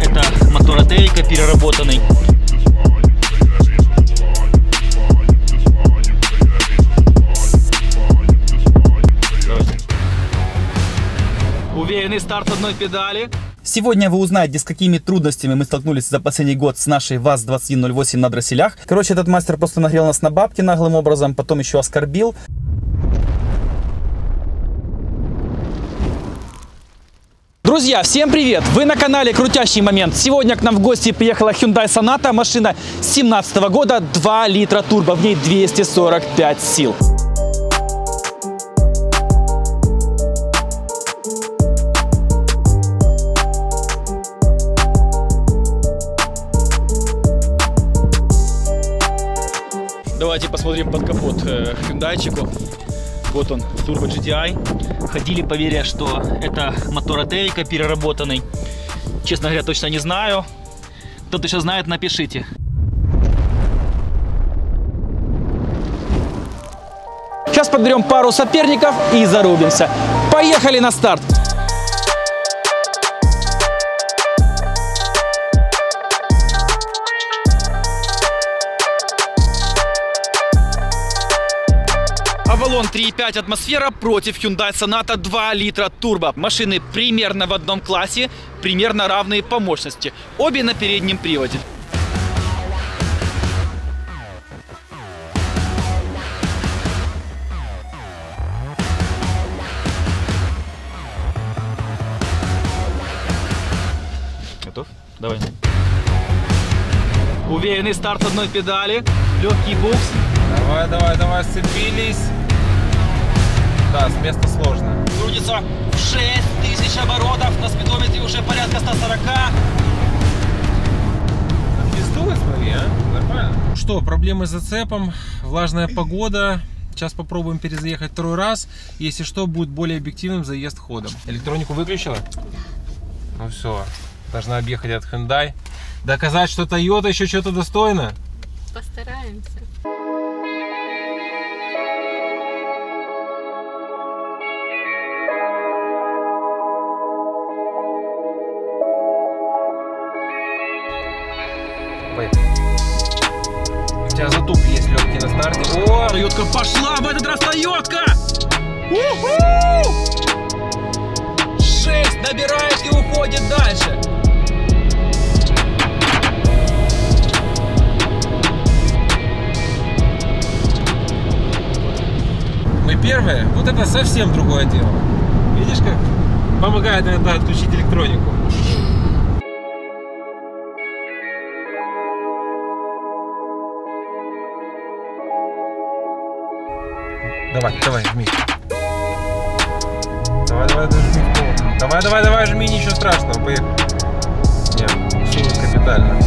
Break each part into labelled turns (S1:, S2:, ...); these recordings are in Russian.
S1: Это мотор Атевика переработанный. Уверенный старт одной педали.
S2: Сегодня вы узнаете, с какими трудностями мы столкнулись за последний год с нашей ВАЗ-2108 на дросселях. Короче, этот мастер просто нагрел нас на бабки наглым образом, потом еще оскорбил. Друзья, всем привет! Вы на канале Крутящий Момент. Сегодня к нам в гости приехала Hyundai Sonata, машина 2017 года, 2 литра турбо, в ней 245 сил. Давайте посмотрим под капот э. Вот он, Turbo GTI. Ходили, поверя, что это мотор от Эвика переработанный. Честно говоря, точно не знаю. Кто-то еще знает, напишите. Сейчас подберем пару соперников и зарубимся. Поехали на старт! Avalon 3.5 атмосфера против Hyundai Sonata 2 литра турбо. Машины примерно в одном классе, примерно равные по мощности. Обе на переднем приводе. Готов? Давай. Уверенный старт одной педали, легкий букс,
S3: Давай, давай, давай, сцепились. Да, с места сложно.
S1: крутится в 6000 оборотов, на спидометре уже порядка 140.
S3: Пиздуй, смотри, а? Нормально. Что, проблемы с зацепом, влажная погода. Сейчас попробуем перезаехать второй раз. Если что, будет более объективным заезд ходом. Электронику выключила? Ну все, должна объехать от Hyundai. Доказать, что Toyota еще что-то достойно.
S4: Постараемся.
S1: Тойотка пошла, в этот раз Тойотка! Шесть набирает и уходит дальше.
S3: Мы первые. Вот это совсем другое дело. Видишь, как помогает иногда отключить электронику. Давай, давай, жми. Давай, давай, жми. Давай, давай, давай, жми, ничего страшного, поехали. Нет, сунут капитально.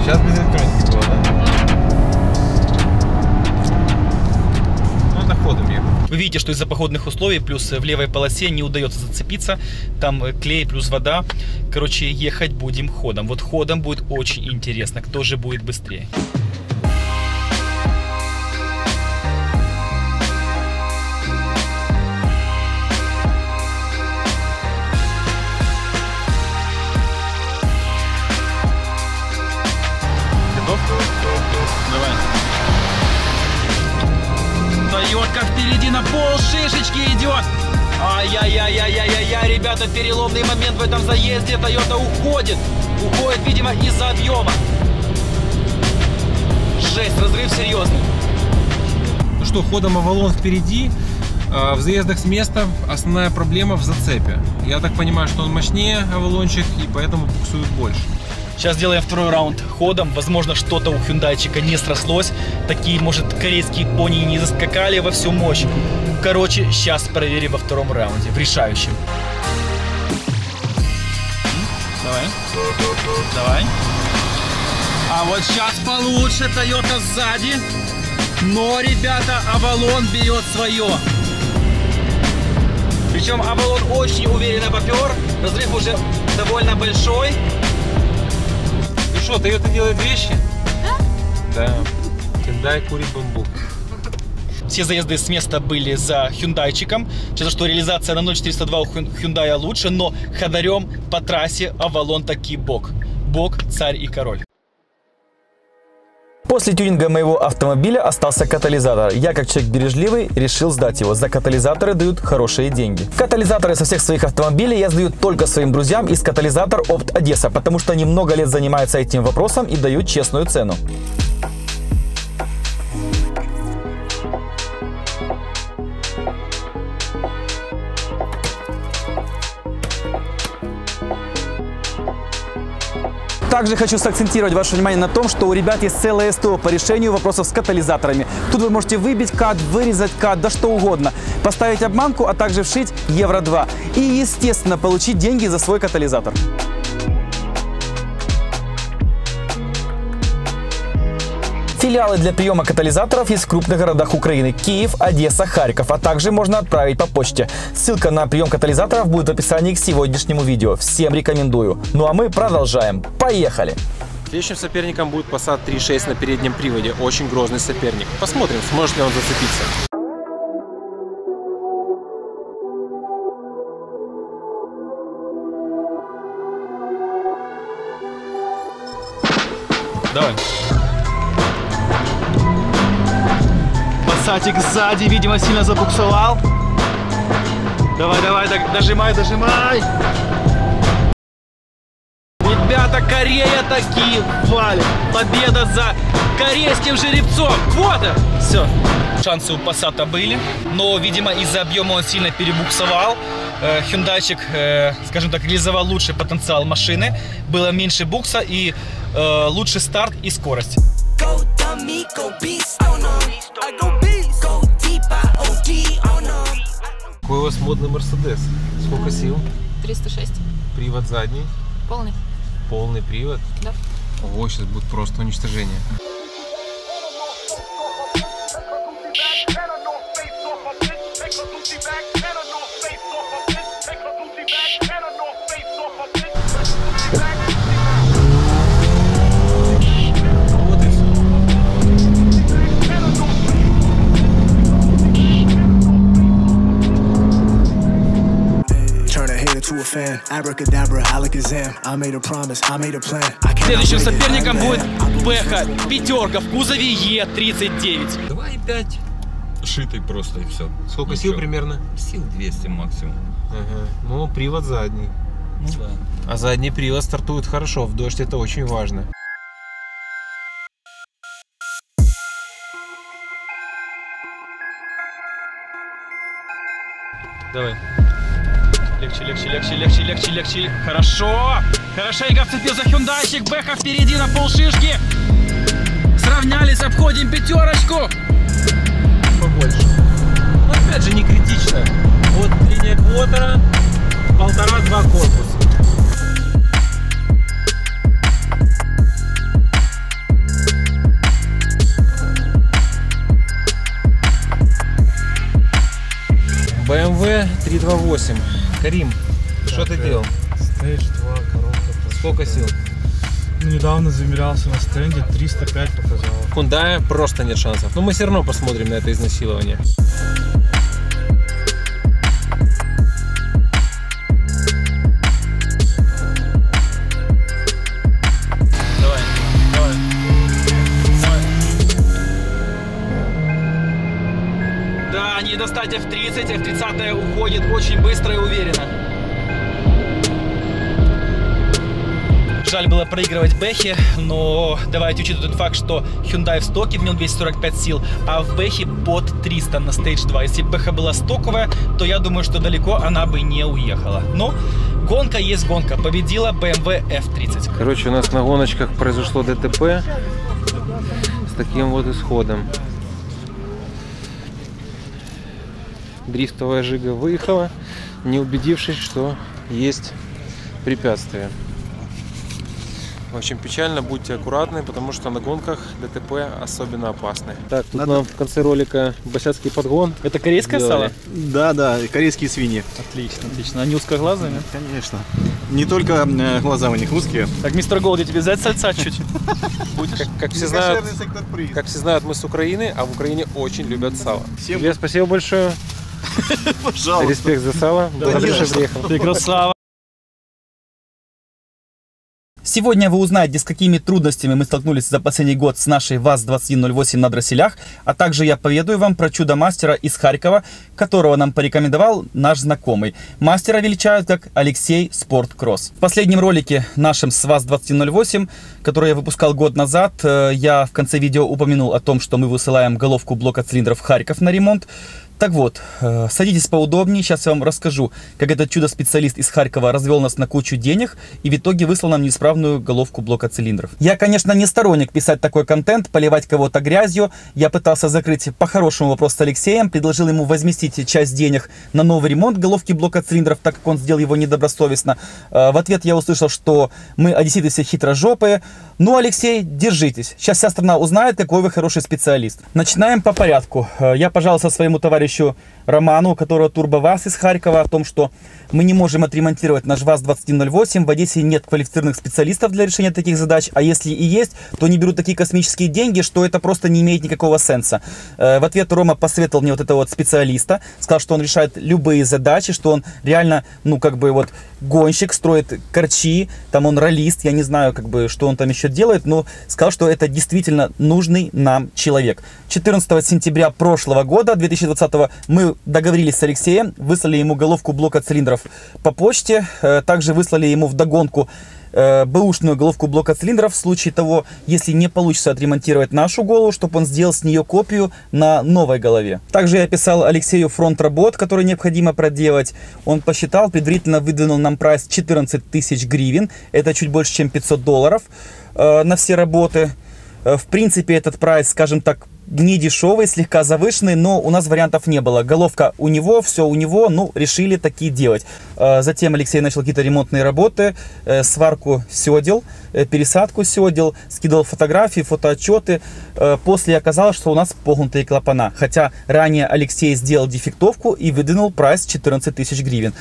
S3: Сейчас без электроники было, да? Ну, это ходом.
S2: Вы видите, что из-за погодных условий, плюс в левой полосе не удается зацепиться. Там э, клей плюс вода. Короче, ехать будем ходом. Вот ходом будет очень интересно, кто же будет быстрее. Тойотка впереди на пол шишечки идет. Ай-яй-яй-яй-яй-яй, ребята, переломный момент в этом заезде. Тойота уходит. Уходит, видимо, из-за объема. Жесть, разрыв серьезный.
S3: Ну что, ходом Авалон впереди. А, В заездах с места основная проблема в зацепе. Я так понимаю, что он мощнее Авалончик и поэтому буксует больше.
S2: Сейчас делаем второй раунд ходом. Возможно, что-то у хюндайчика не срослось. Такие, может, корейские пони не заскакали во всю мощь. Короче, сейчас проверим во втором раунде, в решающем. Давай. Давай. А вот сейчас получше Toyota сзади. Но, ребята, Авалон берет свое. Причем Авалон очень уверенно попер. Разрыв уже довольно большой.
S3: Ну что, Toyota делает вещи? Да. Да. Hyundai курит бамбук.
S2: Все заезды с места были за Hyundaiчиком. Честно, что реализация на 0402 у Hyundai лучше, но ходорем по трассе Авалон таки бог. Бог, царь и король.
S5: После тюнинга моего автомобиля остался катализатор. Я, как человек бережливый, решил сдать его. За катализаторы дают хорошие деньги. Катализаторы со всех своих автомобилей я сдаю только своим друзьям из катализатор Опт Одесса, потому что они много лет занимаются этим вопросом и дают честную цену. Также хочу сакцентировать ваше внимание на том, что у ребят есть целое СТО по решению вопросов с катализаторами. Тут вы можете выбить кат, вырезать кат, да что угодно. Поставить обманку, а также вшить евро 2. И, естественно, получить деньги за свой катализатор. Филиалы для приема катализаторов есть в крупных городах Украины. Киев, Одесса, Харьков. А также можно отправить по почте. Ссылка на прием катализаторов будет в описании к сегодняшнему видео. Всем рекомендую. Ну а мы продолжаем. Поехали!
S3: Следующим соперником будет Passat 3.6 на переднем приводе. Очень грозный соперник. Посмотрим, сможет ли он зацепиться.
S2: Давай. Пассатик сзади, видимо, сильно забуксовал. Давай, давай, так, дожимай, дожимай. Ребята, Корея такие валят. Победа за корейским жеребцом. Вот он. Все. Шансы у Пассата были, но, видимо, из-за объема он сильно перебуксовал. Э, Хюндайчик, э, скажем так, реализовал лучший потенциал машины. Было меньше букса и э, лучший старт и скорость.
S3: Какой у вас модный Мерседес? Сколько сил?
S4: 306.
S3: Привод задний,
S4: Полный.
S3: полный привод.
S4: Да.
S3: Ого, сейчас будет просто уничтожение. Вот
S6: fan. Abracadabra, alakazam. I made a promise, I made a plan. I
S2: Следующим соперником будет Бэха, пятерка в кузове Е39.
S7: 2,5 шитый просто и все.
S3: Сколько сил примерно?
S7: Сил 200 максимум.
S3: Ага. Ну, привод задний.
S7: Ну да.
S3: А задний привод стартует хорошо. В дождь это очень важно.
S2: Давай. Легче, легче, легче, легче, легче, легче. Хорошо. Хорошенько вцепил за хюндайчик. Бэха впереди на полшишки. Сравнялись, обходим пятерочку.
S3: Побольше. Но опять же не критично. Вот линия квотера, полтора-два корпуса. BMW 328. Карим, что ты делал?
S8: Стейдж 2, коробка.
S3: Сколько сил?
S8: Ну, недавно замерялся на стенде, 305 показал.
S3: Hyundai просто нет шансов. Но мы все равно посмотрим на это изнасилование.
S2: 30, F30 уходит очень быстро и уверенно. Жаль было проигрывать Бэхе, но давайте учитывать тот факт, что Hyundai в стоке, в нем 245 сил, а в Бэхе под 300 на Stage 2. Если бы Бэха была стоковая, то я думаю, что далеко она бы не уехала. Но гонка есть гонка. Победила BMW F30.
S3: Эм Короче, у нас на гоночках произошло ДТП с таким вот исходом. Дрифтовая жига выехала, не убедившись, что есть препятствие. Очень печально, будьте аккуратны, потому что на гонках ДТП особенно опасны. Так, тут нам в конце ролика босяцкий подгон.
S4: Это корейское сало?
S9: Да, да, корейские свиньи.
S4: Отлично, отлично. Они узкоглазыми?
S9: Конечно. Не только э, глаза у них узкие.
S4: Так, мистер Голди, тебе взять сальца чуть?
S3: Как, как все знают, как все знают, мы с Украины, а в Украине очень любят сало.
S9: Всем
S3: Илья, спасибо большое.
S9: пожалуйста.
S3: Респект за сало. Приехал.
S4: Ты красава.
S2: Сегодня вы узнаете, с какими трудностями мы столкнулись за последний год с нашей ВАЗ-2108 на дросселях, а также я поведаю вам про чудо-мастера из Харькова, которого нам порекомендовал наш знакомый. Мастера величают как Алексей Спорткросс. В последнем ролике нашем с ВАЗ-2108, который я выпускал год назад, э, я в конце видео упомянул о том, что мы высылаем головку блока цилиндров в Харьков на ремонт. Так вот, э, садитесь поудобнее, сейчас я вам расскажу, как этот чудо-специалист из Харькова развел нас на кучу денег и в итоге выслал нам неисправную головку блока цилиндров. Я, конечно, не сторонник писать такой контент, поливать кого-то грязью. Я пытался закрыть по-хорошему вопрос с Алексеем, предложил ему возместить часть денег на новый ремонт головки блока цилиндров, так как он сделал его недобросовестно. Э, В ответ я услышал, что мы одесситы все хитрожопые. Ну, Алексей, держитесь. Сейчас вся страна узнает, какой вы хороший специалист. Начинаем по порядку. Э, Я пожаловался своему товарищу Роману, у которого турбоваз из Харькова, о том, что мы не можем отремонтировать наш ВАЗ-2108. В Одессе нет квалифицированных специалистов для решения таких задач, а если и есть, то они берут такие космические деньги, что это просто не имеет никакого сенса. Э, В ответ Рома посоветовал мне вот этого вот специалиста, сказал, что он решает любые задачи, что он реально, ну, как бы вот гонщик, строит корчи, там он ролист, я не знаю, как бы, что он там еще делает, но сказал, что это действительно нужный нам человек. 14 сентября прошлого года, 2020, мы договорились с Алексеем, выслали ему головку блока цилиндров по почте, э, также выслали ему в догонку э, бэушную головку блока цилиндров в случае того, если не получится отремонтировать нашу голову, чтобы он сделал с нее копию на новой голове. Также я описал Алексею фронт работ, который необходимо проделать. Он посчитал, предварительно выдвинул нам прайс 14 тысяч гривен. Это чуть больше, чем 500 долларов э, на все работы. Э, В принципе, этот прайс, скажем так, не дешевый, слегка завышенный, но у нас вариантов не было. Головка у него, все у него, ну, решили такие делать. Э, Затем Алексей начал какие-то ремонтные работы, э, сварку седел, э, пересадку седел, скидывал фотографии, фотоотчеты. После оказалось, что у нас погнутые клапана. Хотя ранее Алексей сделал дефектовку и выдвинул прайс 14 тысяч гривен.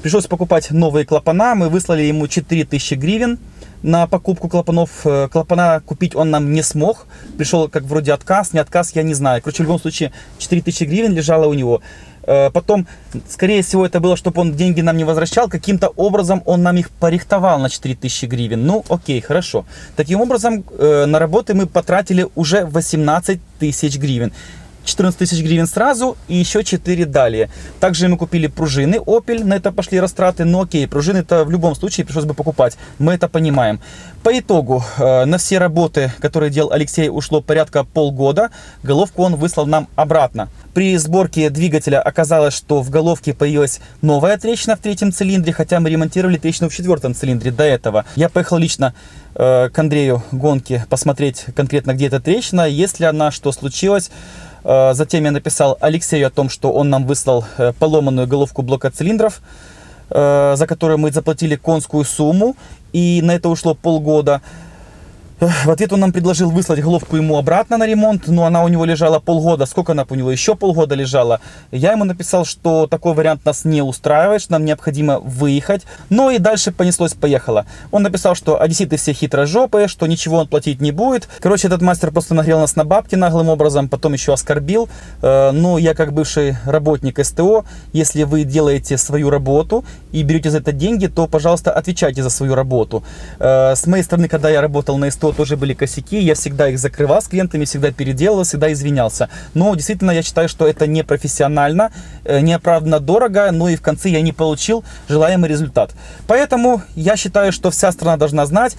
S2: Пришлось покупать новые клапана, мы выслали ему 4 тысячи гривен на покупку клапанов. Э, Клапана купить он нам не смог. Пришел как вроде отказ, не отказ, я не знаю. Короче, в любом случае 4000 гривен лежало у него. Э, Потом, скорее всего, это было, чтобы он деньги нам не возвращал. Каким-то образом он нам их порихтовал на 4000 гривен. Ну, окей, хорошо. Таким образом, э, на работы мы потратили уже 18 тысяч гривен. 14 тысяч гривен сразу и еще 4 далее. Также мы купили пружины Opel, на это пошли растраты, но окей, пружины-то в любом случае пришлось бы покупать, мы это понимаем. По итогу, э, на все работы, которые делал Алексей, ушло порядка полгода, головку он выслал нам обратно. При сборке двигателя оказалось, что в головке появилась новая трещина в третьем цилиндре, хотя мы ремонтировали трещину в четвертом цилиндре до этого. Я поехал лично э, к Андрею гонки посмотреть конкретно, где эта трещина, есть ли она, что случилось. Э, Затем я написал Алексею о том, что он нам выслал э, поломанную головку блока цилиндров, э, за которую мы заплатили конскую сумму, и на это ушло полгода. В ответ он нам предложил выслать головку ему обратно на ремонт, но она у него лежала полгода. Сколько она у него? Еще полгода лежала. Я ему написал, что такой вариант нас не устраивает, что нам необходимо выехать. Ну и дальше понеслось-поехало. Он написал, что одесситы все хитрожопые, что ничего он платить не будет. Короче, этот мастер просто нагрел нас на бабки наглым образом, потом еще оскорбил. Э, Ну, я как бывший работник СТО, если вы делаете свою работу и берете за это деньги, то, пожалуйста, отвечайте за свою работу. Э, С моей стороны, когда я работал на СТО, тоже были косяки, я всегда их закрывал с клиентами, всегда переделывал, всегда извинялся. Но действительно, я считаю, что это непрофессионально, э, неоправданно дорого, но и в конце я не получил желаемый результат. Поэтому я считаю, что вся страна должна знать,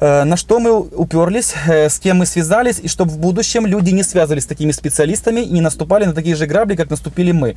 S2: на что мы уперлись, э, с кем мы связались, и чтобы в будущем люди не связывались с такими специалистами и не наступали на такие же грабли, как наступили мы.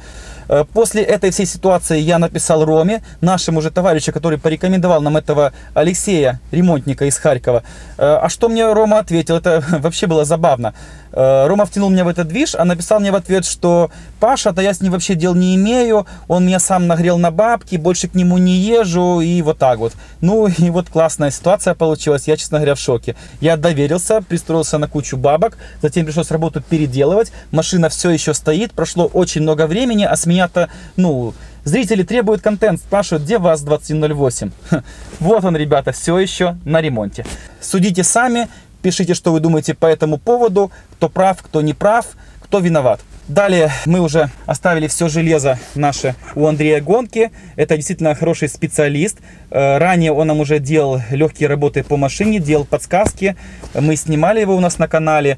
S2: Э, После этой всей ситуации я написал Роме, нашему же товарищу, который порекомендовал нам этого Алексея, ремонтника из Харькова. Э, А что мне Рома ответил? Это вообще было забавно. Э, Рома втянул меня в этот движ, а написал мне в ответ, что Паша, да я с ним вообще дел не имею, он меня сам нагрел на бабки, больше к нему не езжу и вот так вот. Ну и вот классная ситуация получилась, я, честно говоря, в шоке. Я доверился, пристроился на кучу бабок, затем пришлось работу переделывать, машина все еще стоит, прошло очень много времени, а с меня-то, ну, Зрители требуют контент, спрашивают, где ВАЗ-2108. Вот он, ребята, все еще на ремонте. Судите сами, пишите, что вы думаете по этому поводу, кто прав, кто не прав, кто виноват. Далее мы уже оставили все железо наше у Андрея Гонки. Это действительно хороший специалист. Э, Ранее он нам уже делал легкие работы по машине, делал подсказки. Мы снимали его у нас на канале.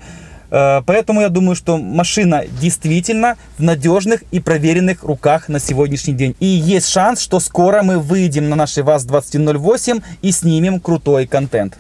S2: Э, Поэтому я думаю, что машина действительно в надежных и проверенных руках на сегодняшний день. И есть шанс, что скоро мы выйдем на нашей ВАЗ-2108 и снимем крутой контент.